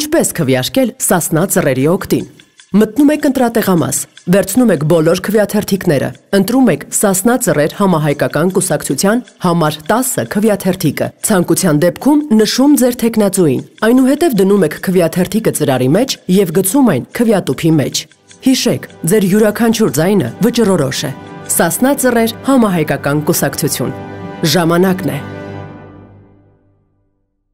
Ինչպես քվյարկել Սասնա ծռերի օկտին։ Մտնում եք ընտրատեղամաս, վերցնում եք բոլոր քվյաթերթիկները, ընտրում եք Սասնա ծռեր համահայկական կուսակցության համար 10 քվյաթերթիկը։ Ցանկության դեպքում նշում ձեր տեխնացուին։ Այնուհետև դնում եք քվյաթերթիկը ծրարի մեջ եւ գցում այն քվյատուփի մեջ։ Հիշեք, ձեր յուրաքանչյուր ձայնը վճռորոշ է։ Սասնա ծռեր համահայկական կուսակցություն։ Ժամանակն է